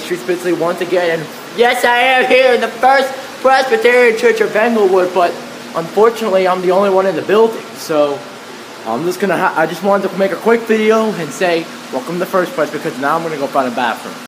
Street Spitzley once again, and yes, I am here in the First Presbyterian Church of Englewood, but unfortunately, I'm the only one in the building, so I'm just gonna. I just wanted to make a quick video and say welcome to First Pres because now I'm gonna go find a bathroom.